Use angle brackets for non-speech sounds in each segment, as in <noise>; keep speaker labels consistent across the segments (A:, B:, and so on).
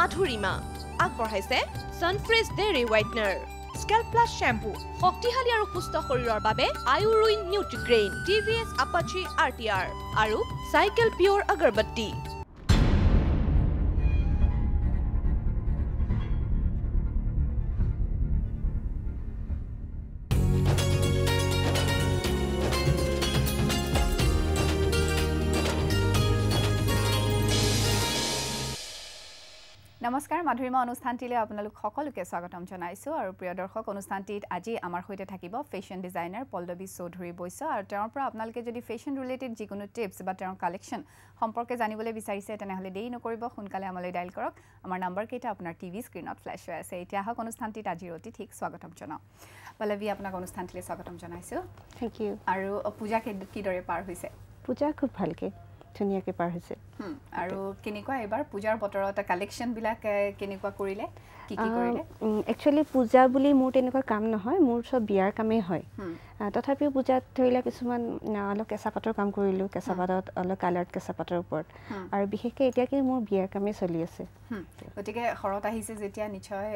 A: মাধুৰিমা। আগবঢ়াইছে Sunfresh dairy whitener Scalpe plus shampoo শক্তিশালী আৰু সুস্থ শৰীৰৰ বাবে আয়ুৰুইন Nutrigrain T V S Apache R T R আৰু চাইকেল পিয়ৰ আগৰবত্তি
B: নমস্কাৰ মাধুৰিমা অনুষ্ঠানটিলৈ আপোনালোক সকলোকে স্বাগতম জনাইছোঁ আৰু প্ৰিয় দৰ্শক অনুষ্ঠানটিত আজি আমাৰ সৈতে থাকিব ফেশ্বন ডিজাইনাৰ পল্লৱী চৌধুৰী বৈশ্য আৰু তেওঁৰ পৰা আপোনালোকে যদি ফেশ্বন ৰিলেটেড যিকোনো টিপছ বা তেওঁৰ কালেকশ্যন সম্পৰ্কে জানিবলৈ বিচাৰিছে তেনেহ'লে দেৰি নকৰিব সোনকালে আমালৈ ডাইল কৰক। আমাৰ নম্বৰকেইটা আপোনাৰ টিভি স্ক্ৰীণত ফ্লেছ হৈ আছে। এতিয়া আহক অনুষ্ঠানটিত আজিৰ অতিথিক স্বাগতম জনাওঁ। পল্লৱী আপোনাক অনুষ্ঠানটিলৈ স্বাগতম জনাইছোঁ।
C: থেংক ইউ
B: আৰু পূজা কিদৰে পাৰ হৈছে?
C: পূজা খুব ভালকৈ। ধুনীয়াকৈ পাৰ হৈছে।
B: আৰু কেনেকুৱা এইবাৰ পূজাৰ বতৰত কালেকশ্যনবিলাক কেনেকুৱা কৰিলে? কি কি কৰিলে?
C: একচুৱেলি পূজা বুলি মোৰ তেনেকুৱা কাম নহয় মোৰ চব বিয়াৰ কামেই হয়। তথাপিও পূজাত ধৰিলে কিছুমান আহ, অলপ কেঁচা পাতৰ কাম কৰিলোঁ কেঁচা পাতত অলপ কালাৰ্ড কেঁচা পাতৰ ওপৰত। আৰু বিশেষকৈ এতিয়া কি মোৰ বিয়াৰ কামেই চলি আছে।
B: গতিকে শৰত আহিছে যেতিয়া নিশ্চয়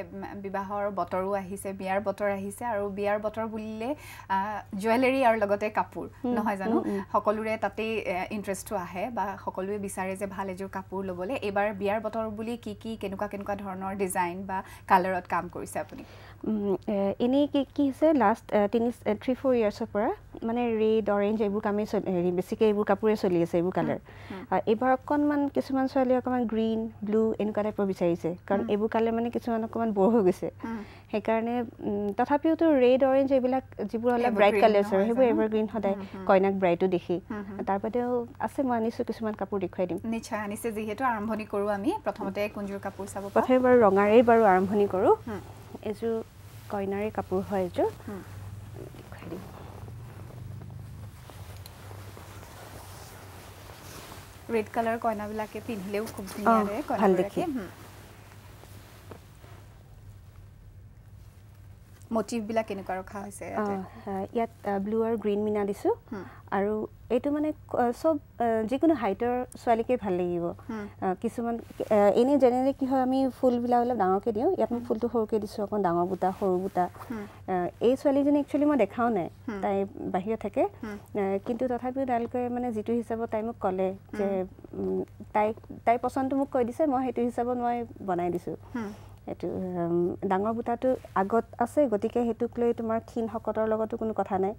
B: বিবাহৰ বতৰো আহিছে বিয়াৰ বতৰ আহিছে আৰু বিয়াৰ বতৰ বুলিলে জুৱেলাৰী আৰু লগতে কাপোৰ নহয় জানো? সকলোৰে তাতেই ইণ্টাৰেষ্টটো আহে বা সকলোৱে বিচাৰে যে ভাল এযোৰ কাপোৰ ল'বলৈ। এইবাৰ বিয়াৰ বতৰ বুলি কি কি কেনেকুৱা কেনেকুৱা ধৰণৰ ডিজাইন বা কালাৰত কাম কৰিছে আপুনি?
C: এনেই কি কি হৈছে লাষ্ট তিনি থ্ৰী ফ'ৰ ইয়াৰ্ছৰ পৰা মানে ৰেড অৰেঞ্জ এইবোৰ কামেই চলি হেৰি বেছিকৈ এইবোৰ কাপোৰে চলি আছে এইবোৰ কালাৰ এইবাৰ অকণমান কিছুমান ছোৱালীয়ে অকণমান গ্ৰীণ ব্লু এনেকুৱা টাইপৰ বিচাৰিছে। কাৰণ এইবোৰ কালাৰ মানে কিছুমান অকণমান বৰ হৈ গৈছে। সেইকাৰণে তথাপিওতো ৰেড অৰেঞ্জ এইবিলাক যিবোৰ অলপ ব্ৰাইট কালাৰ্ছ আৰু সেইবোৰ
B: জানো?
C: এভাৰগ্ৰীণ সদায়। কইনাক ব্ৰাইটো দেখি। তাৰ বাদেও আছে মই আনিছোঁ কিছুমান কাপোৰ দেখুৱাই দিম।
B: নিশ্চয় আনিছে যিহেতু আৰম্ভণি কৰোঁ আমি। প্ৰথমতে কোনযোৰ কাপোৰ চাব পাৰোঁ
C: প্ৰথমে বাৰু ৰঙাৰেই বাৰু আৰম্ভণি কৰোঁ এযোৰ কইনাৰে কাপোৰ হয় এযোৰ। দেখুৱাই দিম
B: ৰেড কালাৰ কইনাবিলাকে পিন্ধিলেও খুব ধুনীয়া লাগে
C: ভাল। দেখি।
B: মটিভবিলাক কেনেকুৱা ৰখা হৈছে ইয়াতে?
C: ব্লু আৰু গ্ৰীণ মিনা দিছোঁ। আৰু এইটো মানে চব যিকোনো হাইটৰ ছোৱালীকেই ভাল লাগিব। কিছুমান এনেই জেনেৰেলি কি হয় আমি ফুলবিলাক অলপ ডাঙৰকৈ দিওঁ ইয়াত মই ফুলটো সৰুকৈ দিছোঁ অকণ ডাঙৰ বুটা সৰু বুটা। এই ছোৱালীজনী একচুৱেলি মই দেখাও নাই। তাই বাহিৰত থাকে। কিন্তু তথাপিও তেওঁলোকে মানে যিটো হিচাপত তাই মোক ক'লে যে তাই তাইৰ পচন্দটো মোক কৈ দিছে মই সেইটো হিচাপত মই বনাই দিছোঁ। এইটো ডাঙৰ বুটাটো আগত আছে গতিকে সেইটোক লৈ তোমাৰ ক্ষীণ শকতৰ লগতো কোনো কথা নাই।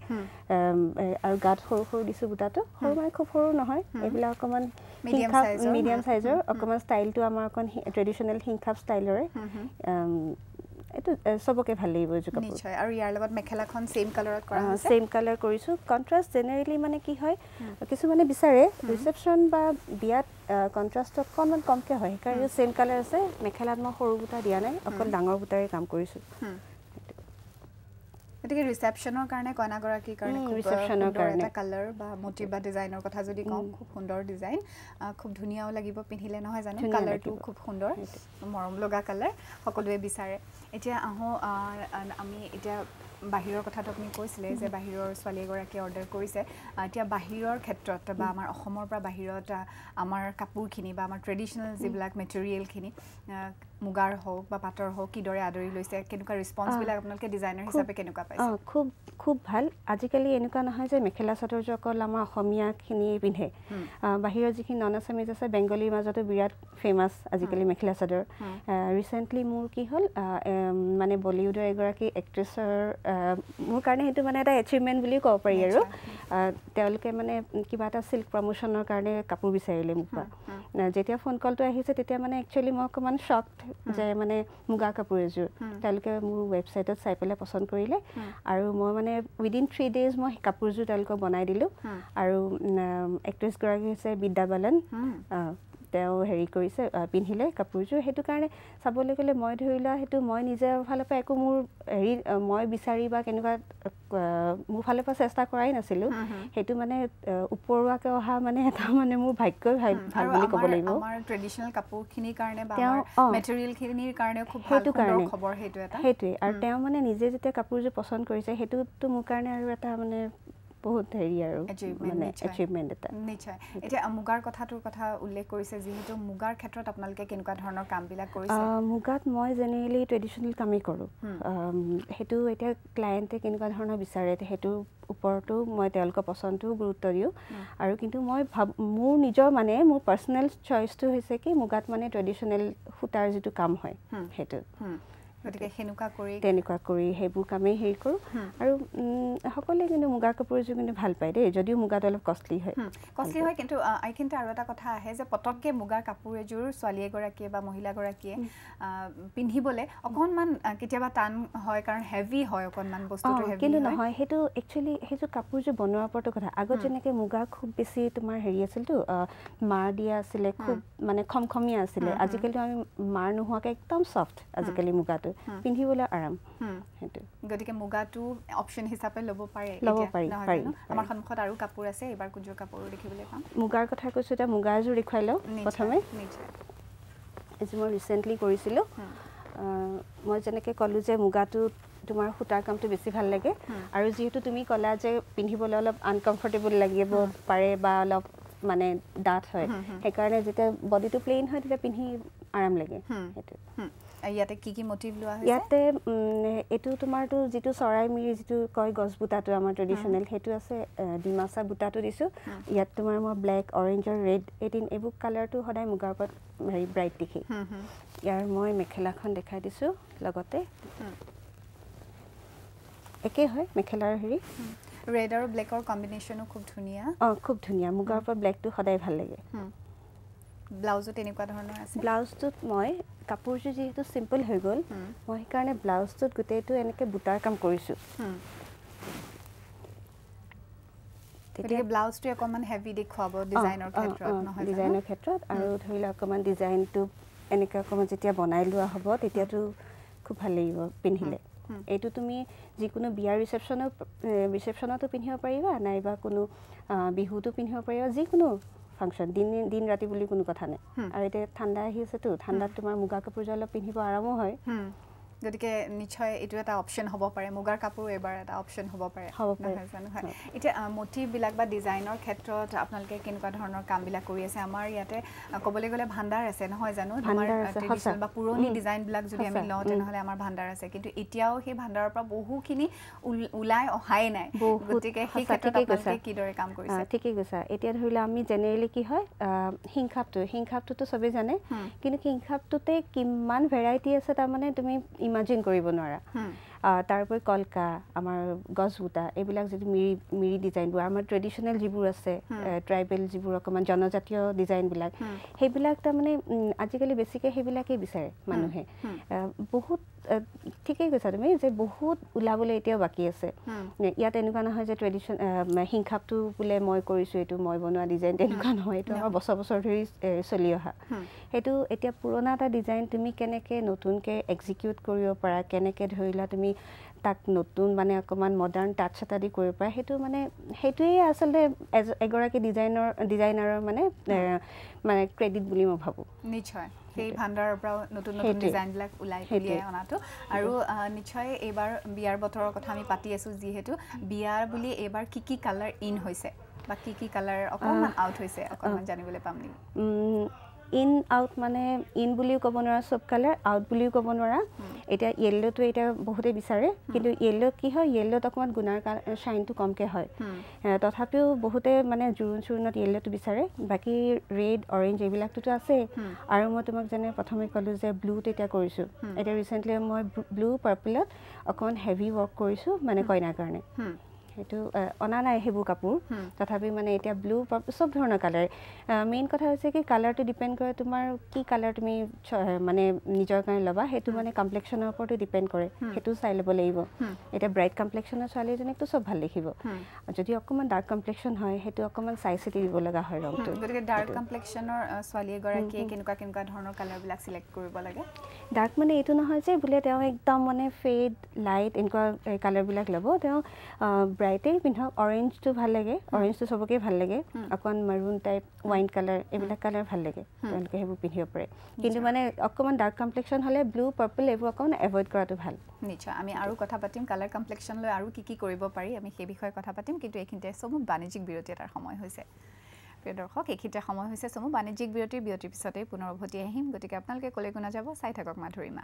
C: আৰু গাত সৰু সৰু দিছোঁ বুটাটো। সৰু মানে খুব সৰু নহয়। এইবিলাক অকণমান মিডিয়াম চাইজৰ অকণমান ষ্টাইলটো আমাৰ অকণ ট্ৰেডিশ্যনেল হিংখাপ ষ্টাইলৰে এইটো চবকে ভাল লাগিব এইযোৰ কাপোৰ।
B: নিশ্চয় আৰু ইয়াৰ লগত মেখেলাখন ছেইম কালাৰত কৰা হৈছে।
C: ছেইম কালাৰ কৰিছোঁ। কণ্ট্ৰাষ্ট জেনেৰেলি মানে কি হয় কিছুমানে বিচাৰে ৰিচেপশ্যন বা বিয়াত কণ্ট্ৰাষ্টটো অকণমান কমকৈ হয়। সেইকাৰণে ছেইম কালাৰ আছে মেখেলাত মই সৰু বুটা দিয়া নাই অকল ডাঙৰ বুটাৰে কাম কৰিছোঁ।
B: গতিকে ৰিচেপশ্যনৰ কাৰণে কইনাগৰাকীৰ কাৰণে
C: উম,
B: খুব, আহ,
C: reception ৰ
B: সুন্দৰ
C: কাৰণে।
B: এটা কালাৰ বা মটিভ বা ডিজাইনৰ কথা যদি কওঁ খুব সুন্দৰ ডিজাইন খুব ধুনীয়াও লাগিব পিন্ধিলে নহয় জানো? কালাৰটো। খুব সুন্দৰ। মৰম লগা কালাৰ সকলোৱে বিচাৰে। এতিয়া আহোঁ আমি এতিয়া বাহিৰৰ কথাটো আপুনি কৈছিলে যে বাহিৰৰ ছোৱালী এগৰাকীয়ে অৰ্ডাৰ কৰিছে। এতিয়া বাহিৰৰ ক্ষেত্ৰত বা আমাৰ অসমৰ পৰা বাহিৰত আমাৰ কাপোৰখিনি বা আমাৰ ট্ৰেডিশ্যনেল যিবিলাক মেটেৰিয়েলখিনি মুগাৰ হওক বা পাটৰ হওক কিদৰে আদৰি লৈছে কেনেকুৱা ৰেচপন্সবিলাক আপোনালোকে ডিজাইনাৰ হিচাপে কেনেকুৱা পাইছে?
C: অঁ খুব খুব ভাল। আজিকালি এনেকুৱা নহয় যে মেখেলা চাদৰযোৰ অকল আমাৰ অসমীয়াখিনিয়ে পিন্ধে। বাহিৰৰ যিখিনি নন আছামিজ আছে বেংগলীৰ মাজতো বিৰাট ফেমাছ আজিকালি মেখেলা চাদৰ। ৰিচেণ্টলি মোৰ কি হ'ল মানে বলিউডৰ এগৰাকী এক্ট্ৰেছৰ মোৰ কাৰণে সেইটো মানে এটা এচিভমেণ্ট বুলিও ক'ব পাৰি আৰু। তেওঁলোকে মানে কিবা এটা চিল্ক প্ৰমোশ্যনৰ কাৰণে কাপোৰ বিচাৰিলে মোক পৰা যেতিয়া ফোন কলটো আহিছে তেতিয়া মানে একচুৱেলি মই অকণমান শ্বক যে মানে মুগা কাপোৰ এযোৰ। তেওঁলোকে মোৰ ৱেবছাইটত চাই পেলাই পচন্দ কৰিলে। আৰু মই মানে উইদিন থ্ৰী ডেইজ মই কাপোৰযোৰ তেওঁলোকক বনাই দিলোঁ। আৰু এক্ট্ৰেছগৰাকী হৈছে বিদ্যা বালন। তেওঁ হেৰি কৰিছে পিন্ধিলে কাপোৰযোৰ। সেইটো কাৰণে চাবলৈ গ'লে মই ধৰি লোৱা সেইটো মই নিজৰ ফালৰ পৰা একো মোৰ হেৰি মই বিচাৰি বা কেনেকুৱা মোৰ ফালৰ পৰা চেষ্টা কৰাই নাছিলোঁ। সেইটো মানে ওপৰুৱাকৈ অহা মানে এটা মানে মোৰ ভাগ্যই ভাল বুলি ক'ব লাগিব।
B: ট্ৰেডিশ্যনেল কাপোৰখিনিৰ কাৰণে
C: তেওঁ-।
B: মেটেৰিয়েলখিনিৰ কাৰণেও খুব
C: সেইটো কাৰণে।
B: খবৰ সেইটো এটা।
C: সেইটোৱে। আৰু তেওঁ মানে নিজে যেতিয়া কাপোৰযোৰ পচন্দ কৰিছে সেইটোতো মোৰ কাৰণে আৰু এটা মানে বহুত হেৰি আৰু মানে। এচিভমেণ্ট এটা
B: নিশ্চয় এতিয়া মুগাৰ কথাটোৰ কথা উল্লেখ কৰিছে যিহেতু মুগাৰ ক্ষেত্ৰত আপোনালোকে কেনেকুৱা ধৰণৰ কামবিলাক কৰিছে
C: মুগাত মই জেনেৰেলি ট্ৰেডিশ্যনেল কামেই কৰোঁ সেইটো এতিয়া ক্লায়েণ্টে কেনেকুৱা ধৰণৰ বিচাৰে তে সেইটোৰ ওপৰতো মই তেওঁলোকৰ পচন্দটোও গুৰুত্ব দিওঁ। আৰু কিন্তু মই ভাব মোৰ নিজৰ মানে মোৰ পাৰ্চনেল চইচটো হৈছে কি মুগাত মানে ট্ৰেডিশ্যনেল সূতাৰ যিটো কাম হয়। সেইটো।
B: গতিকে সেনেকুৱা কৰি
C: তেনেকুৱা কৰি সেইবোৰ কামেই হেৰি কৰোঁ। আৰু সকলোৱে কিন্তু মুগাৰ কাপোৰযোৰ কিন্তু ভাল পায় দেই যদিও মুগাটো অলপ কষ্টলি হয়।
B: কষ্টলি হয় কিন্তু এইখিনিতে আৰু এটা কথা আহে যে পটককৈ মুগাৰ কাপোৰ এযোৰ ছোৱালী এগৰাকীয়ে বা মহিলাগৰাকীয়ে পিন্ধিবলৈ অকণমান কেতিয়াবা টান হয় কাৰণ হেভি হয় অকণমান বস্তুটো
C: কিন্তু
B: হয়।
C: নহয় সেইটো একচুৱেলি সেইযোৰ কাপোৰযোৰ বনোৱাৰ ওপৰতো কথা। আগত যেনেকৈ মুগা খুব বেছি তোমাৰ হেৰি আছিলতো মাৰ দিয়া আছিলে খুব মানে খমখমীয়া আছিলে। আজিকালিতো আমি মাৰ নোহোৱাকৈ একদম চফ্ট আজিকালি মুগাটো। পিন্ধিবলৈ আৰাম। সেইটো।
B: গতিকে মুগাটো অপশ্যন হিচাপে ল'ব পাৰে
C: ল'ব পাৰি, পাৰি।
B: আমাৰ সন্মুখত আৰু কাপোৰ আছে এইবাৰ কোনযোৰ কাপোৰো দেখিবলৈ পাম?
C: মুগাৰ কথা কৈছোঁ এতিয়া মুগা এযোৰ দেখুৱাই লওঁ প্ৰথমে। এযোৰ মই ৰিচেণ্টলি কৰিছিলোঁ মই যেনেকৈ ক'লোঁ যে মুগাটো তোমাৰ সূতাৰ কামটো বেছি ভাল লাগে। আৰু যিহেতু তুমি ক'লা যে পিন্ধিবলৈ অলপ আনকমফৰ্টেবল লাগিব পাৰে বা অলপ মানে ডাঠ হয়। সেইকাৰণে যেতিয়া বডিটো প্লেইন হয় তেতিয়া পিন্ধি আৰাম লাগে। সেইটো
B: ইয়াতে কি কি মটিভ লোৱা হৈছে?
C: ইয়াতে এইটো তোমাৰতো যিটো চৰাই মিৰি যিটো কয় গছ বুটাটো আমাৰ ট্ৰেডিশ্যনেল সেইটো আছে ডিমাচা বুটাটো দিছোঁ। ইয়াত তোমাৰ মই ব্লেক অৰেঞ্জ আৰু ৰেড এইটিন এইবোৰ কালাৰটো সদায় মুগাৰ ওপৰত হেৰি ব্ৰাইট দেখি। ইয়াৰ মই মেখেলাখন দেখাই দিছোঁ লগতে। একেই হয় মেখেলাৰ হেৰি।
B: ৰেড আৰু ব্লেকৰ কম্বিনেশ্যনো খুব ধুনীয়া।
C: অঁ খুব ধুনীয়া মুগাৰ ওপৰত ব্লেকটো সদায় ভাল লাগে।
B: ব্লাউজো তেনেকুৱা ধৰণৰ আছে?
C: ব্লাউজটোত মই কাপোৰযোৰ যিহেতু চিম্পল হৈ গ'ল। মই সেইকাৰণে ব্লাউজটোত গোটেইটো এনেকৈ বুটাৰ কাম কৰিছোঁ
B: হুম।
C: তেতিয়া
B: গতিকে ব্লাউজটোৱে অকণমান হেভি দেখুৱাব ডিজাইনৰ ক্ষেত্ৰত নহয় জানো?
C: ডিজাইনৰ ক্ষেত্ৰত আৰু ধৰি লওক অকণমান ডিজাইনটো এনেকৈ অকণমান যেতিয়া বনাই লোৱা হ'ব তেতিয়াতো খুব ভাল লাগিব পিন্ধিলে। এইটো তুমি যিকোনো বিয়াৰ ৰিচেপশ্যনো ৰিচেপশ্যনতো পিন্ধিব পাৰিবা নাইবা কোনো বিহুতো পিন্ধিব পাৰিবা যিকোনো ফাংচন দিন দিন ৰাতি বুলি কোনো কথা নাই। আৰু এতিয়া ঠাণ্ডা আহি আছেতো ঠাণ্ডাত তোমাৰ মুগা কাপোৰযোৰ অলপ পিন্ধিব আৰামো হয়।
B: গতিকে নিশ্চয় এইটো এটা অপশ্যন হ'ব পাৰে মুগাৰ কাপোৰ এইবাৰ এটা অপশ্যন হ'ব পাৰে। নহয় জানো হয়। এতিয়া মটিভবিলাক বা ডিজাইনৰ ক্ষেত্ৰত আপোনালোকে কেনেকুৱা ধৰণৰ কামবিলাক কৰি আছে আমাৰ ইয়াতে ক'বলৈ গ'লে ভাণ্ডাৰ আছে নহয় জানো ট্ৰেডিশ্যনেল
C: সঁচা।
B: বা পুৰণি। ডিজাইনবিলাক যদি আমি লওঁ। তেনেহ'লে আমাৰ ভাণ্ডাৰ আছে কিন্তু এতিয়াও সেই ভাণ্ডাৰৰ পৰা বহুখিনি ওল- ওলাই অহাই নাই গতিকে সেই ক্ষেত্ৰত আপোনালোকে। কিদৰে কাম কৰিছে
C: ঠিকেই কৈছা এতিয়া ধৰি লোৱা আমি জেনেৰেলি কি হয় হিংসাপটো হিংসাপটোতো চবেই জানে। কিন্তু হিংসাপটোতে কিমান ভেৰাইটি আছে তাৰমানে তুমি ইমাজিন কৰিব নোৱাৰা। তাৰোপৰি কলকা আমাৰ গছ বুটা এইবিলাক যদি মিৰি মিৰি ডিজাইনবোৰ আমাৰ ট্ৰেডিশ্যনেল যিবোৰ আছে। ট্ৰাইবেল যিবোৰ অকণমান জনজাতীয় ডিজাইনবিলাক। সেইবিলাক তাৰমানে আজিকালি বেছিকৈ সেইবিলাকেই বিচাৰে মানুহে বহুত ঠিকেই কৈছা তুমি যে বহুত ওলাবলৈ এতিয়াও বাকী আছে। ইয়াত এনেকুৱা নহয় যে ট্ৰেডিশ্যন হিংসাপটো বোলে মই কৰিছোঁ এইটো মই বনোৱা ডিজাইন তেনেকুৱা নহয় এইটো আমাৰ বছৰ বছৰ ধৰি চলি অহা। সেইটো এতিয়া পুৰণা এটা ডিজাইন তুমি কেনেকৈ নতুনকৈ এক্সিকিউট কৰিব পাৰা কেনেকৈ ধৰি লোৱা তুমি তাক নতুন মানে অকণমান মডাৰ্ণ টাচ এটা দি কৰিব পাৰা। সেইটো মানে সেইটোৱেই আচলতে এগৰাকী ডিজাইনৰ ডিজাইনাৰৰ মানে মানে ক্ৰেডিট বুলি মই ভাবোঁ।
B: নিশ্চয়। সেই ভাণ্ডাৰৰ পৰাও নতুন নতুন
C: সেইটোৱে।
B: ডিজাইনবিলাক ওলাই
C: সেইটোৱে।
B: উলিয়াই অনাটো। আৰু নিশ্চয় এইবাৰ বিয়াৰ বতৰৰ কথা আমি পাতি আছোঁ যিহেতু। বিয়া বুলি এইবাৰ কি কি কালাৰ ইন হৈছে? বা কি কি কালাৰ অকণমান আউট হৈছে? অকণমান জানিবলৈ পাম নেকি?
C: ইন আউট মানে ইন বুলিও ক'ব নোৱাৰা চব কালাৰ আউট বুলিও ক'ব নোৱাৰা। এতিয়া য়েল্ল'টো এতিয়া বহুতেই বিচাৰে কিন্তু য়েল্ল' কি হয় য়েল্ল'ত অকণমান গুণাৰ শ্বাইনটো কমকৈ হয়। তথাপিও বহুতে মানে জোৰোণ চোৰণত য়েল্ল'টো বিচাৰে। বাকী ৰেড অৰেঞ্জ এইবিলাকটোতো আছেই। আৰু মই তোমাক যেনে প্ৰথমে ক'লোঁ যে ব্লুত এতিয়া কৰিছোঁ। এতিয়া ৰিচেণ্টলি মই ব্লু পাৰ্পলত অকণমান হেভি ৱৰ্ক কৰিছোঁ মানে কইনাৰ কাৰণে। সেইটো অনা নাই সেইবোৰ কাপোৰ। তথাপি মানে এতিয়া ব্লু চব ধৰণৰ কালাৰ মেইন কথা হৈছে কি কালাৰটো ডিপেণ্ড কৰে তোমাৰ কি কালাৰ তুমি মানে নিজৰ কাৰণে ল'বা। সেইটো মানে কমপ্লেক্সনৰ ওপৰতো ডিপেণ্ড কৰে। সেইটো চাই ল'ব লাগিব। এতিয়া ব্ৰাইট কমপ্লেক্সনৰ ছোৱালী এজনীকতো চব ভাল দেখিব। যদি অকণমান ডাৰ্ক কমপ্লেক্সন হয় সেইটো অকণমান চাই চিতি দিব লগা হয় ৰংটো।
B: গতিকে ডাৰ্ক কমপ্লেক্সনৰ ছোৱালী এগৰাকীয়ে কেনেকুৱা কেনেকুৱা ধৰণৰ কালাৰবিলাক চিলেক্ট কৰিব লাগে?
C: ডাৰ্ক মানে এইটো নহয় যে বোলে তেওঁ একদম মানে ফেড লাইট এনেকুৱা কালাৰবিলাক ল'ব। তেওঁ ব্ৰাইটেই পিন্ধক অৰেঞ্জটো ভাল লাগে। অৰেঞ্জটো চবকেই ভাল লাগে। অকণমান মাৰুণ টাইপ ৱাইন কালাৰ এইবিলাক কালাৰ ভাল লাগে। তেওঁলোকে সেইবোৰ পিন্ধিব পাৰে। কিন্তু মানে অকণমান ডাৰ্ক কমপ্লেক্সন হ'লে ব্লু পাৰ্পল এইবোৰ অকণমান এভইড কৰাটো ভাল।
B: নিশ্চয়। আমি আৰু কথা পাতিম কালাৰ কমপ্লেক্সন লৈ আৰু কি কি কৰিব পাৰি আমি সেই বিষয়ে কথা পাতিম। কিন্তু এইখিনিতে চমু বাণিজ্যিক বিৰতি এটাৰ সময় হৈছে। প্ৰিয় দৰ্শক এইখিনিতে সময় হৈছে চমু বাণিজ্যিক বিৰতিৰ। বিৰতিৰ পিছতেই পুনৰ উভতি আহিম। গতিকে আপোনালোকে ক'লৈকো নাযাব চাই থাকক মাধুৰীমা।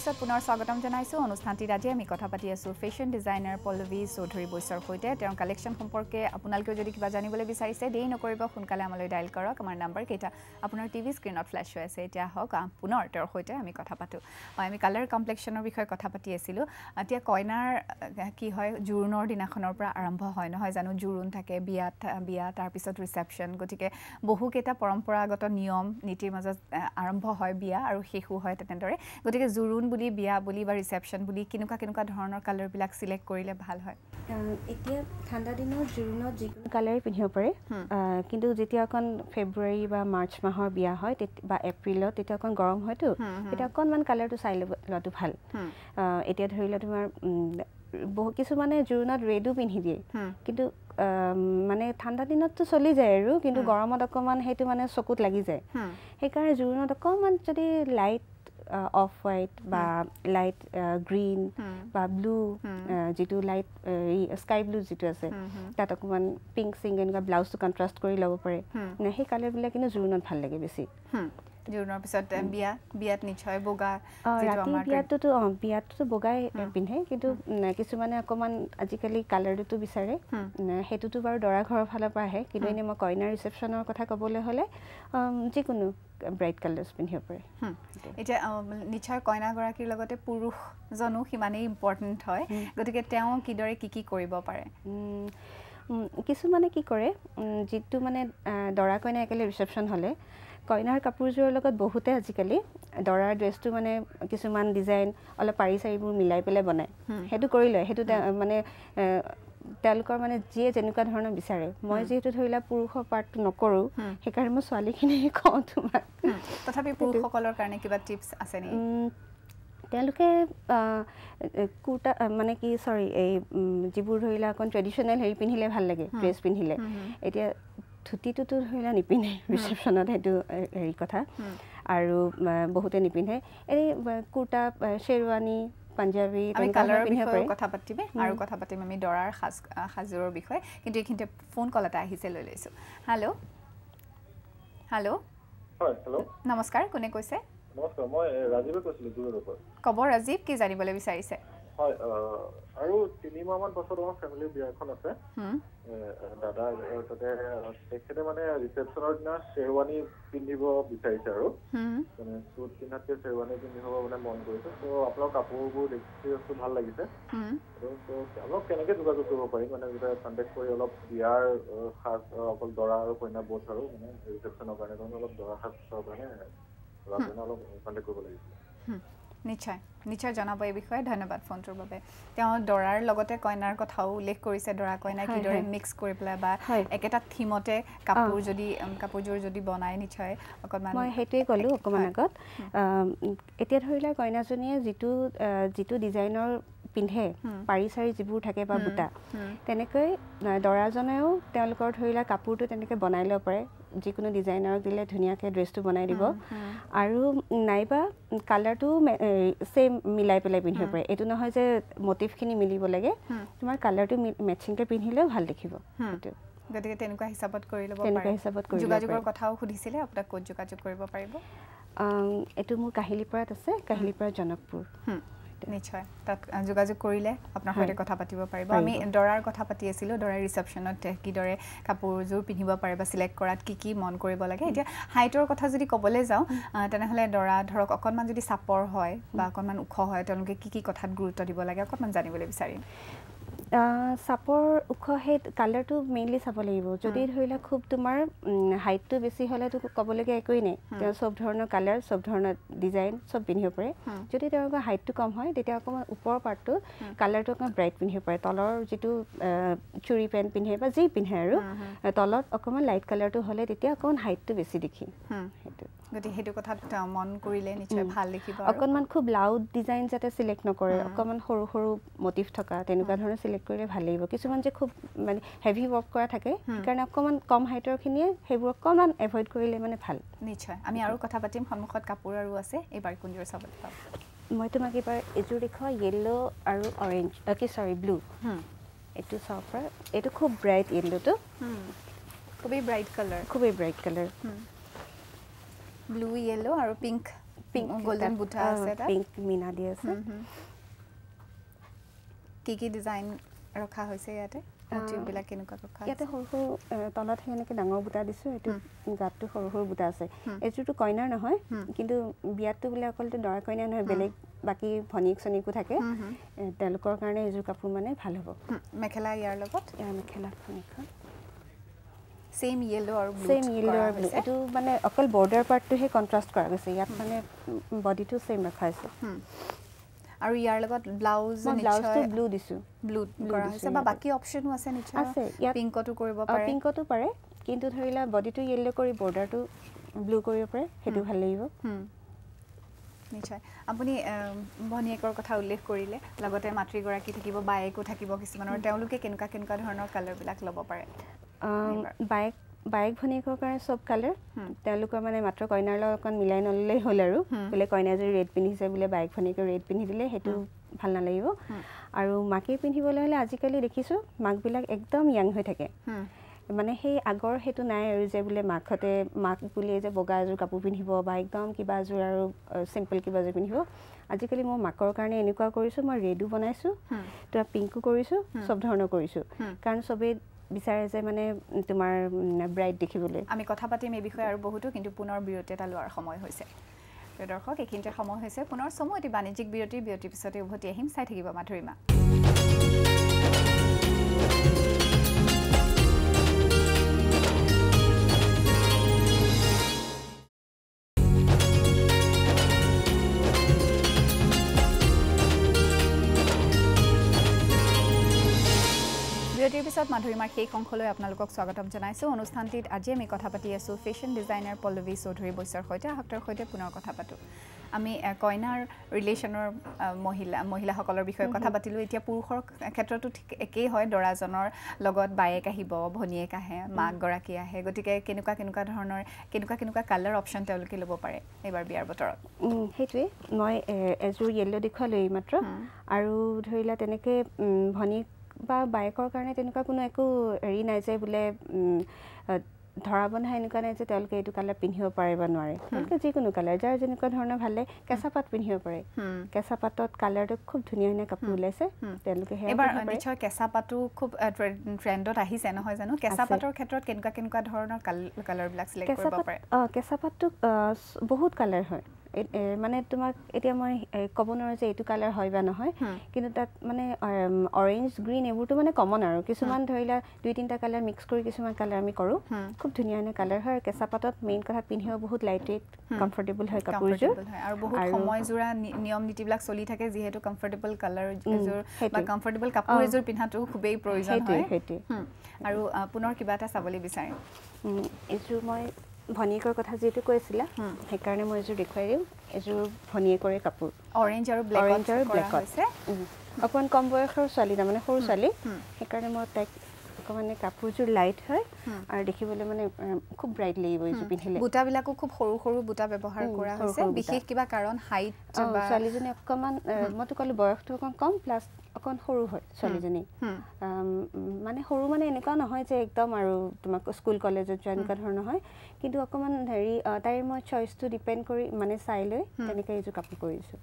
B: পিছত পুনৰ স্বাগতম জনাইছোঁ। অনুষ্ঠানটিত আজি আমি কথা পাতি আছোঁ ফেশ্বন ডিজাইনাৰ পল্লৱী চৌধুৰী বৈশ্যৰ সৈতে। তেওঁৰ কালেকশ্যন সম্পৰ্কে আপোনালোকেও যদি কিবা জানিবলৈ বিচাৰিছে দেৰি নকৰিব সোনকালে আমালৈ ডাইল কৰক। আমাৰ নাম্বাৰকেইটা আপোনাৰ টিভি স্ক্ৰীণত ফ্লেছ হৈ আছে। এতিয়া হওক পুনৰ তেওঁৰ সৈতে আমি কথা পাতোঁ। হয় আমি কালাৰ কমপ্লেক্সনৰ বিষয়ে কথা পাতি আছিলোঁ। এতিয়া কইনাৰ কি হয় জোৰোণৰ দিনাখনৰ পৰা আৰম্ভ হয় নহয় জানো? জোৰোণ থাকে বিয়াত বিয়া তাৰপিছত ৰিচেপশ্যন গতিকে বহুকেইটা পৰম্পৰাগত নিয়ম নীতিৰ মাজত আৰম্ভ হয় বিয়া আৰু শেষো হয় তেনেদৰে। গতিকে জোৰোণ বুলি বিয়া বুলি বা ৰিচেপশ্যন বুলি কেনেকুৱা কেনেকুৱা ধৰণৰ কালাৰবিলাক চিলেক্ট কৰিলে ভাল হয়?
C: এতিয়া ঠাণ্ডা দিনত জোৰোণত যিকোনো কালাৰেই পিন্ধিব পাৰে। কিন্তু যেতিয়া অকণ ফেব্ৰুৱাৰী বা মাৰ্চ মাহৰ বিয়া হয় বা এপ্ৰিলত তেতিয়া অকণ গৰম হয়তো তেতিয়া অকণমান কালাৰটো চাই ল'ব লোৱাটো ভাল। এতিয়া ধৰি লোৱা তোমাৰ বহু কিছুমানে জোৰোণত ৰেডো পিন্ধি দিয়ে। কিন্তু মানে ঠাণ্ডা দিনততো চলি যায় আৰু কিন্তু গৰমত অকণমান সেইটো মানে চকুত লাগি যায়। সেইকাৰণে জোৰোণত অকণমান যদি লাইট অফ হোৱাইট বা লাইট গ্ৰীণ বা ব্লু যিটো লাইট স্কাই ব্লু যিটো আছে তাত অকণমান পিংক চিংক এনেকুৱা ব্লাউজটো কণ্ট্ৰাষ্ট কৰি ল'ব পাৰে। সেই কালাৰবিলাক কিন্তু জোৰোণত ভাল লাগে বেছি।
B: জোৰোণৰ পিছত বিয়া বিয়াত নিশ্চয় বগা
C: ৰাতি বিয়াতটোতো অঁ বিয়াততো বগাই পিন্ধে কিন্তু কিছুমানে অকণমান আজিকালি কালাৰটোতো বিচাৰে। সেইটোতো বাৰু দৰা ঘৰৰ ফালৰ পৰা আহে কিন্তু এনেই মই কইনাৰ ৰিচেপশ্যনৰ কথা ক'বলৈ হ'লে যিকোনো ব্ৰাইট কালাৰ্ছ পিন্ধিব পাৰে।
B: এতিয়া নিশ্চয় কইনাগৰাকীৰ লগতে পুৰুষজনো সিমানেই ইম্পৰ্টেণ্ট হয় গতিকে তেওঁ কিদৰে কি কি কৰিব পাৰে?
C: কিছুমানে কি কৰে যিটো মানে দৰা কইনা একেলগে ৰিচেপশ্যন হ'লে কইনাৰ কাপোৰযোৰৰ লগত বহুতে আজিকালি দৰাৰ ড্ৰেছটো মানে কিছুমান ডিজাইন অলপ পাৰি চাৰিবোৰ মিলাই পেলাই বনায়। সেইটো কৰি লয়। সেইটো মানে তেওঁলোকৰ মানে যিয়ে যেনেকুৱা ধৰণৰ বিচাৰে। মই যিহেতু ধৰি লোৱা পুৰুষৰ পাৰ্টটো নকৰোঁ সেইকাৰণে মই ছোৱালীখিনি <laughs> কওঁ তোমাক।
B: তথাপি পুৰুষসকলৰ কাৰণে কিবা টিপছ আছে নেকি?
C: তেওঁলোকে কুৰ্তা মানে কি চৰি এই যিবোৰ ধৰি লোৱা অকণ ট্ৰেডিশ্যনেল হেৰি পিন্ধিলে ভাল লাগে ড্ৰেছ পিন্ধিলে। এতিয়া ধুতিটোতো ধৰি লোৱা নিপিন্ধে ৰিচেপশ্যনত সেইটো হেৰি কথা। আৰু বহুতে নিপিন্ধে। এই আহ, কুৰ্তা শ্বেৰৱানী পাঞ্জাবী তেনেকুৱা
B: কালাৰৰ
C: পাৰে।
B: কথা পাতিমে আৰু কথা পাতিম আমি দৰাৰ সাজ সাজযোৰৰ বিষয়ে। কিন্তু এইখিনিতে ফোন কল এটা আহিছে লৈ লৈছোঁ। হেল্ল' হেল্ল' নমস্কাৰ কোনে কৈছে? ক'ব ৰাজীৱ কি জানিবলৈ বিচাৰিছে?
D: হয় আৰু তিনিমাহমান পাছত আমাৰ ফেমিলিৰ বিয়া এখন আছে। দাদা তাতে তেখেতে মানে ৰিচেপশ্যনৰ দিনা শ্বেৰৱানী পিন্ধিব বিচাৰিছে আৰু। মানে চুট পিন্ধাতকৈ শ্বেৰৱানী পিন্ধিব মানে মন কৰিছে। ত' আপোনাৰ কাপোৰবোৰ দেখি আছোঁ ভাল লাগিছে। অলপ কেনেকৈ যোগাযোগ কৰিব পাৰিম মানে কণ্টেক্ট কৰি অলপ বিয়াৰ সাজ অকল দৰা আৰু কইনা বোধ আৰু মানে ৰিচেপশ্যনৰ কাৰণে অলপ দৰা সাজৰ কাৰণে অলপ কণ্টেক্ট কৰিব লাগিছিলে।
B: নিশ্চয় নিশ্চয় জনাব এই বিষয়ে ধন্যবাদ ফোনটোৰ বাবে তেওঁ দৰাৰ লগতে কইনাৰ কথাও উল্লেখ কৰিছে দৰা কইনাই কিদৰে। মিক্স কৰি পেলাই বা। একেটা থিমতে কাপোৰ যদি কাপোৰযোৰ যদি বনাই নিশ্চয় অকণমান
C: মই সেইটোৱে ক'লোঁ অকণমান। আগত এতিয়া ধৰি লোৱা কইনাজনীয়ে যিটো যিটো ডিজাইনৰ পিন্ধে পাৰি চাৰি যিবোৰ থাকে বা বুটা। তেনেকৈ দৰাজনেও তেওঁলোকৰ ধৰি লোৱা কাপোৰটো তেনেকৈ বনাই ল'ব পাৰে। যিকোনো ডিজাইনাৰক দিলে ধুনীয়াকৈ ড্ৰেছটো বনাই দিব। আৰু নাইবা কালাৰটো ছেইম মিলাই পেলাই পিন্ধিব পাৰে। এইটো নহয় যে মটিভখিনি মিলিব লাগে। তোমাৰ কালাৰটো মেচিংকৈ পিন্ধিলেও ভাল দেখিব। সেইটো
B: গতিকে তেনেকুৱা হিচাপত কৰি ল'ব
C: তেনেকুৱা হিচাপত কৰি
B: যোগাযোগৰ। কথাও সুধিছিলে। আপোনাক ক'ত যোগাযোগ কৰিব পাৰিব?
C: এইটো মোৰ কাহিলীপাৰাত আছে। কাহিলীপাৰা জনকপুৰ।
B: নিশ্চয়। তাত যোগাযোগ কৰিলে আপোনাৰ সৈতে। কথা পাতিব পাৰিব। আমি দৰাৰ কথা পাতি আছিলোঁ দৰাৰ ৰিচেপশ্যনত কিদৰে কাপোৰযোৰ পিন্ধিব পাৰে বা চিলেক্ট কৰাত কি কি মন কৰিব লাগে। এতিয়া হাইটৰ কথা যদি ক'বলৈ যাওঁ তেনেহ'লে দৰা ধৰক অকণমান যদি চাপৰ হয় বা অকণমান ওখ হয় তেওঁলোকে কি কি কথাত গুৰুত্ব দিব লাগে অকণমান জানিবলৈ বিচাৰিম।
C: চাপৰ ওখ সেই কালাৰটো মেইনলি চাব লাগিব। যদি ধৰি লওক খুব তোমাৰ হাইটটো বেছি হ'লেতো ক'বলগীয়া একোৱেই নাই। তেওঁ চব ধৰণৰ কালাৰ চব ধৰণৰ ডিজাইন চব পিন্ধিব পাৰে। যদি তেওঁলোকৰ হাইটটো কম হয় তেতিয়া অকণমান ওপৰৰ পাৰ্টটো কালাৰটো অকণমান ব্ৰাইট পিন্ধিব পাৰে। তলৰ যিটো চুৰি পেণ্ট পিন্ধে বা যি পিন্ধে আৰু তলত অকণমান লাইট কালাৰটো হ'লে তেতিয়া অকণমান হাইটটো বেছি দেখি। সেইটো।
B: গতিকে সেইটো কথাত মন কৰিলে নিশ্চয় ভাল দেখিব
C: অকণমান খুব লাউড ডিজাইন যাতে চিলেক্ট নকৰে অকণমান সৰু সৰু মটিভ থকা তেনেকুৱা ধৰণৰ চিলেক্ট কৰিলে ভাল লাগিব। কিছুমান যে খুব মানে হেভি ৱৰ্ক কৰা থাকে সেইকাৰণে অকণমান কম হাইটৰখিনিয়ে সেইবোৰ অকণমান এভইড কৰিলে মানে ভাল।
B: নিশ্চয়। আমি আৰু কথা পাতিম সন্মুখত কাপোৰ আৰু আছে। এইবাৰ কোনযোৰ চাবলৈ পাম?
C: মই তোমাক এইবাৰ এযোৰ দেখুৱাওঁ য়েল্ল' আৰু অৰেঞ্জ কি চৰি ব্লু এইটো চাব পৰা। এইটো খুব ব্ৰাইট য়েল্ল'টো
B: খুবেই ব্ৰাইট কালাৰ
C: খুবেই ব্ৰাইট কালাৰ
B: ব্লু য়েল্ল' আৰু পিংক পিংক গল্ডেন বুটা আছে
C: পিংক মিনা দি আছে।
B: কি কি ডিজাইন ৰখা হৈছে ইয়াতে। টিউববিলাক কেনেকুৱা ৰখা
C: ইয়াতে সৰু সৰু তলত সেই এনেকৈ ডাঙৰ বুটা দিছোঁ এইটো গাতটো সৰু সৰু বুটা আছে। এইযোৰটো কইনাৰ নহয় কিন্তু বিয়াতটো বোলে অকলটো দৰা কইনা নহয় বেলেগ বাকী ভনীয়েক চনীকো থাকে তেওঁলোকৰ কাৰণে এইযোৰ কাপোৰ মানে ভাল হ'ব।
B: মেখেলা ইয়াৰ লগত?
C: ইয়াৰ মেখেলাখন এখন
B: ছেইম য়েল্ল' আৰু
C: ছেইম য়েল্ল' আৰু ব্লু এইটো মানে অকল বৰ্ডাৰ পাৰ্টটোহে কণ্ট্ৰাষ্ট কৰা গৈছে। ইয়াত মানে বডিটো ছেইম ৰখা হৈছে।
B: আৰু ইয়াৰ লগত ব্লাউজ
C: ব্লাউজটো ব্লু দিছোঁ।
B: ব্লু কৰা হৈছে বা বাকী অপশ্যনো আছে নিশ্চয়
C: আছে ইয়াত
B: পিংকতো কৰিব পাৰে।
C: পিংকতো পাৰে কিন্তু ধৰি লোৱা বডিটো য়েল্ল' কৰি বৰ্ডাৰটো ব্লু কৰিব পাৰে সেইটো ভাল লাগিব।
B: নিশ্চয়। আপুনি ভনীয়েকৰ কথা উল্লেখ কৰিলে লগতে মাতৃগৰাকী থাকিব বায়েকো থাকিব কিছুমানৰ তেওঁলোকে কেনেকুৱা কেনেকুৱা ধৰণৰ কালাৰবিলাক ল'ব পাৰে?
C: বায়েক বায়েক ভনীয়েকৰ কাৰণে চব কালাৰ তেওঁলোকৰ মানে মাত্ৰ কইনাৰ লগত অকণ মিলাই নল'লেই হ'ল আৰু। বোলে কইনা যদি ৰেড পিন্ধিছে বোলে বায়েক ভনীয়েকে ৰেড পিন্ধি দিলে সেইটো ভাল নালাগিব। আৰু মাকে পিন্ধিবলৈ হ'লে আজিকালি দেখিছোঁ মাকবিলাক একদম য়াং হৈ থাকে। মানে সেই আগৰ সেইটো নাই আৰু যে বোলে মাকহঁতে মাক বুলিয়ে যে বগা এযোৰ কাপোৰ পিন্ধিব বা একদম কিবা এযোৰ আৰু চিম্পল কিবা এযোৰ পিন্ধিব। আজিকালি মই মাকৰ কাৰণে এনেকুৱা কৰিছোঁ মই ৰেডো বনাইছোঁ তোমাৰ পিংকো কৰিছোঁ চব ধৰণৰ কৰিছোঁ। কাৰণ চবেই বিচাৰে যে মানে তোমাৰ ব্ৰাইট দেখিবলৈ।
B: আমি কথা পাতিম এই বিষয়ে আৰু বহুতো কিন্তু পুনৰ বিৰতি এটা লোৱাৰ সময় হৈছে। দৰ্শক এইখিনিতে সময় হৈছে। পুনৰ চমু এটি বাণিজ্যিক বিৰতিৰ বিৰতিৰ পিছতে উভতি আহিম। চাই থাকিব মাধুৰীমা। পিছত মাধুৰীমাৰ শেষ অংশলৈ আপোনালোকক স্বাগতম জনাইছোঁ। অনুষ্ঠানটিত আজি আমি কথা পাতি আছোঁ ফেশ্বন ডিজাইনাৰ পল্লৱী চৌধুৰী বৈশ্যৰ সৈতে। আহকতৰ সৈতে পুনৰ কথা পাতোঁ। আমি কইনাৰ ৰিলেশ্যনৰ মহিলা মহিলাসকলৰ বিষয়ে কথা পাতিলোঁ। এতিয়া পুৰুষৰ ক্ষেত্ৰতো ঠিক একেই হয় দৰাজনৰ লগত বায়েক আহিব ভনীয়েক আহে মাকগৰাকী আহে গতিকে কেনেকুৱা কেনেকুৱা ধৰণৰ কেনেকুৱা কেনেকুৱা কালাৰ অপশ্যন তেওঁলোকে ল'ব পাৰে এইবাৰ বিয়াৰ বতৰত?
C: সেইটোৱে। মই এযোৰ য়েল্ল' দেখুৱালোঁ এইমাত্ৰ। আৰু ধৰি লোৱা তেনেকৈ ভনীয়েক বা বায়েকৰ কাৰণে তেনেকুৱা কোনো একো হেৰি নাই যে বোলে ধৰা বন্ধা এনেকুৱা নাই যে তেওঁলোকে এইটো কালাৰ পিন্ধিব পাৰে বা নোৱাৰে। তেওঁলোকে যিকোনো কালাৰ যাৰ যেনেকুৱা ধৰণৰ ভাল লাগে কেঁচা পাত পিন্ধিব পাৰে। কেঁচা পাতত কালাৰটো খুব ধুনীয়া ধুনীয়া কাপোৰ ওলাইছে তেওঁলোকে
B: এবাৰ নিশ্চয় কেঁচা পাতো খুব ট্ৰেণ্ডত আহিছে নহয় জানো? কেঁচা পাতৰ ক্ষেত্ৰত কেনেকুৱা কেনেকুৱা ধৰণৰ কালাৰবিলাক চিলেক্ট কৰিব পাৰে?
C: অঁ কেঁচা পাতটো বহুত কালাৰ হয়। মানে তোমাক এতিয়া মই ক'ব নোৱাৰোঁ যে এইটো কালাৰ হয় বা নহয় কিন্তু তাত মানে অৰেঞ্জ গ্ৰীণ এইবোৰতো মানে কমন আৰু। কিছুমান ধৰি লোৱা দুই তিনিটা কালাৰ মিক্স কৰি কিছুমান কালাৰ আমি কৰোঁ। খুব ধুনীয়া ধুনীয়া কালাৰ হয় আৰু কেঁচা পাতত মেইন কথা পিন্ধিও বহুত লাইট ৱেইট কমফৰ্টেবল হয় কাপোৰযোৰ।
B: আৰু বহুত সময়জোৰা নিয়ম নীতিবিলাক চলি থাকে যিহেতু কমফৰ্টেবল কালাৰ এযোৰ বা কমফৰ্টেবল কাপোৰ এযোৰ পিন্ধাটো খুবেই প্ৰয়োজন হয়। আৰু পুনৰ কিবা এটা চাবলৈ বিচাৰিম।
C: এইযোৰ মই ভনীয়েকৰ কথা যিহেতু কৈছিলা সেইকাৰণে মই এযোৰ দেখুৱাই দিওঁ এযোৰ ভনীয়েকৰে কাপোৰ।
B: অৰেঞ্জ আৰু ব্লেক
C: অৰেঞ্জ আৰু ব্লেকত অকণমান কম বয়সৰ ছোৱালী তাৰমানে সৰু ছোৱালী। সেইকাৰণে মই তাইক অকণমান কাপোৰযোৰ লাইট হয় আৰু দেখিবলৈ মানে খুব ব্ৰাইট লাগিব এইযোৰ পিন্ধিলে।
B: বুটাবিলাকো খুব সৰু সৰু বুটা ব্যৱহাৰ কৰা হৈছে। বিশেষ কিবা কাৰণ হাইট
C: ছোৱালীজনী অকণমান মইতো ক'লোঁ বয়সটো অকণ কম প্লাছ অকণ সৰু হয় ছোৱালীজনী। মানে সৰু মানে এনেকুৱাও নহয় যে একদম আৰু তোমাক স্কুল কলেজত যোৱা এনেকুৱা ধৰণৰ হয় কিন্তু অকণমান হেৰি তাইৰ মই চইচটো ডিপেণ্ড কৰি মানে চাই লৈ তেনেকৈ এইযোৰ কাপোৰ কৰিছোঁ।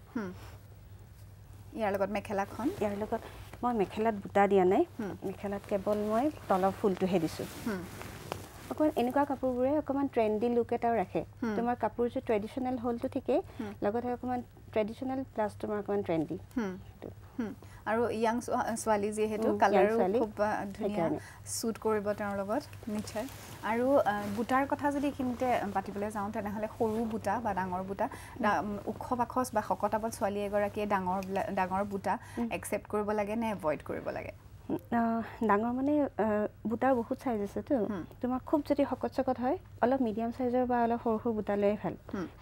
B: ইয়াৰ লগত মেখেলাখন?
C: ইয়াৰ লগত মই মেখেলাত বুটা দিয়া নাই। মেখেলাত কেৱল মই তলৰ ফুলটোহে দিছোঁ। অকণমান এনেকুৱা কাপোৰবোৰে অকণমান ট্ৰেণ্ডি লুক এটাও ৰাখে। তোমাৰ কাপোৰযোৰ ট্ৰেডিশ্যনেল হ'লটো ঠিকেই লগতে অকণমান ট্ৰেডিশ্যনেল প্লাছ তোমাৰ অকণমান ট্ৰেণ্ডি
B: আৰু য়াং ছোৱালী যিহেতু কালাৰো। খুব ধুনীয়া। শ্বুট কৰিব তেওঁৰ লগত নিশ্চয় আৰু বুটাৰ কথা যদি এইখিনিতে পাতিবলৈ যাওঁ তেনেহ'লে সৰু বুটা বা ডাঙৰ বুটা ওখ পাখচ বা শকতাবত ছোৱালী এগৰাকীয়ে ডাঙৰ ডাঙৰ বুটা একচেপ্ট কৰিব লাগে নে এভইড কৰিব লাগে
C: ডাঙৰ মানে বুটাৰ বহুত চাইজ আছেতো। তোমাৰ খুব যদি শকত চকত হয় অলপ মিডিয়াম চাইজৰ বা অলপ সৰু সৰু বুটা লৈয়ে ভাল।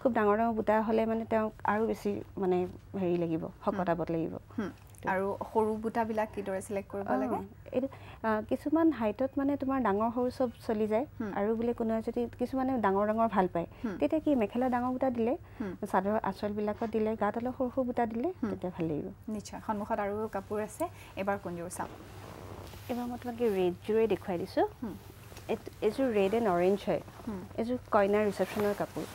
C: খুব ডাঙৰ ডাঙৰ বুটা হ'লে মানে তেওঁক আৰু বেছি মানে হেৰি লাগিব শকত আবত লাগিব।
B: আৰু সৰু বুটাবিলাক কিদৰে চিলেক্ট কৰিব লাগে
C: কিছুমান হাইটত মানে তোমাৰ ডাঙৰ সৰু চব চলি যায়। আৰু বোলে কোনোবাই যদি কিছুমানে ডাঙৰ ডাঙৰ ভাল পায়। তেতিয়া কি মেখেলা ডাঙৰ বুটা দিলে। চাদৰ আঁচলবিলাকত দিলে গাত অলপ সৰু সৰু বুটা দিলে। তেতিয়া ভাল লাগিব
B: নিশ্চয় সন্মুখত আৰু কাপোৰ আছে এবাৰ কোনযোৰ চাম
C: এইবাৰ মই তোমাক ৰেডযোৰে দেখুৱাই দিছোঁ এইযোৰ ৰেড এণ্ড অৰেঞ্জ হয়। এইযোৰ কইনাৰ ৰিচেপশ্যনৰ কাপোৰ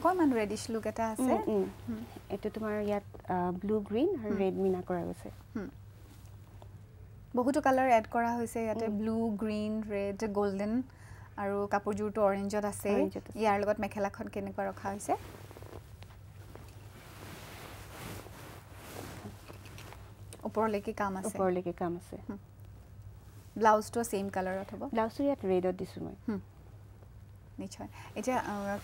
B: অকণমান ৰেডিছ লুক এটা আছে।
C: এইটো তোমাৰ ইয়াত ব্লু গ্ৰীণ আৰু ৰেড মিনা কৰা গৈছে।
B: বহুতো কালাৰ এড কৰা হৈছে ইয়াতে ব্লু গ্ৰীণ ৰেড গল্ডেন আৰু কাপোৰযোৰটো অৰেঞ্জত আছে।
C: অৰেঞ্জত আছে।
B: ইয়াৰ লগত মেখেলাখন কেনেকুৱা ৰখা হৈছে? ওপৰলৈকে কাম আছে।
C: ওপৰলৈকে কাম আছে।
B: ব্লাউজটো ছেইম কালাৰত হ'ব।
C: ব্লাউজটো ইয়াত ৰেডত দিছোঁ মই।
B: নিশ্চয়। এতিয়া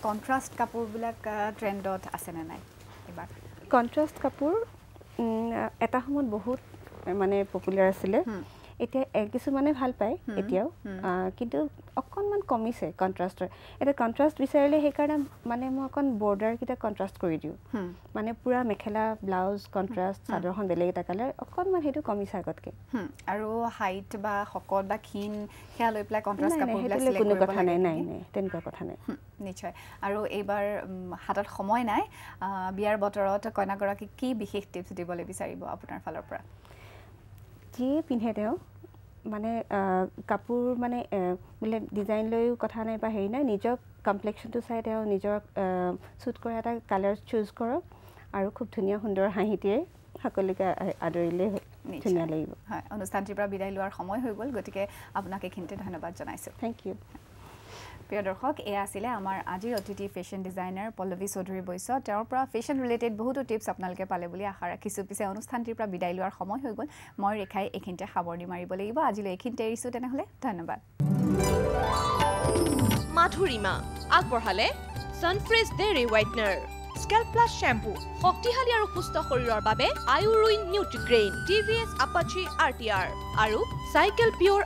B: কণ্ট্ৰাষ্ট কাপোৰবিলাক ট্ৰেণ্ডত আছেনে নাই? এইবাৰ।
C: কণ্ট্ৰাষ্ট কাপোৰ এটা সময়ত বহুত মানে পপুলাৰ আছিলে। এতিয়া কিছুমানে ভাল পায় এতিয়াও কিন্তু অকণমান কমিছে কণ্ট্ৰাষ্টৰ এতিয়া কণ্ট্ৰাষ্ট বিচাৰিলে সেইকাৰণে মানে মই অকণ বৰ্ডাৰকেইটা কণ্ট্ৰাষ্ট কৰি দিওঁ। মানে পূৰা মেখেলা ব্লাউজ কণ্ট্ৰাষ্ট চাদৰখন বেলেগ এটা কালাৰ অকণমান সেইটো কমিছে আগতকৈ।
B: আৰু হাইট বা শকত বা ক্ষীণ সেয়া লৈ পেলাই কণ্ট্ৰাষ্ট কাপোৰবিলাক
C: কোনো কথা নাই নাই? নাই তেনেকুৱা কথা নাই।
B: নিশ্চয়। আৰু এইবাৰ হাতত সময় নাই। বিয়াৰ বতৰত কইনাগৰাকীক কি বিশেষ টিপছ দিবলৈ বিচাৰিব আপোনাৰ ফালৰ পৰা?
C: যিয়ে পিন্ধে তেওঁ মানে কাপোৰ মানে বোলে ডিজাইন লৈও কথা নাই বা হেৰি নাই নিজৰ কমপ্লেক্সনটো চাই তেওঁ নিজৰ শ্বুট কৰা এটা কালাৰ চুজ কৰক আৰু খুব ধুনীয়া সুন্দৰ হাঁহিটিৰে সকলোকে আ- আদৰিলেই হ'ল।
B: নিশ্চয়।
C: ধুনীয়া লাগিব
B: হয় অনুষ্ঠানটিৰ পৰা বিদায় লোৱাৰ সময় হৈ গ'ল গতিকে আপোনাক এইখিনিতে ধন্যবাদ জনাইছোঁ
C: থেংক ইউ
B: প্ৰিয় দৰ্শক এয়া আছিলে আমাৰ আজিৰ অতিথি ফেশ্বন ডিজাইনাৰ পল্লৱী চৌধুৰী বৈশ্য তেওঁৰ পৰা ফেশ্বন ৰিলেটেড বহুতো টিপছ আপোনালোকে পালে বুলি আশা ৰাখিছোঁ। পিছে অনুষ্ঠানটিৰ পৰা বিদায় লোৱাৰ সময় হৈ গ'ল। মই ৰেখাই এইখিনিতে সাৱৰণি মাৰিব লাগিব। আজিলৈ এইখিনিতে এৰিছোঁ তেনেহ'লে। ধন্যবাদ।
A: আগবঢ়ালে হোৱাইটনাৰ স্কেল্প প্লাছ শ্বেম্পু শক্তিশালী আৰু সুস্থ শৰীৰৰ বাবে আয়ুৰুইন Nutrigrain T V S Apache R T R আৰু চাইকেল পিয়ৰ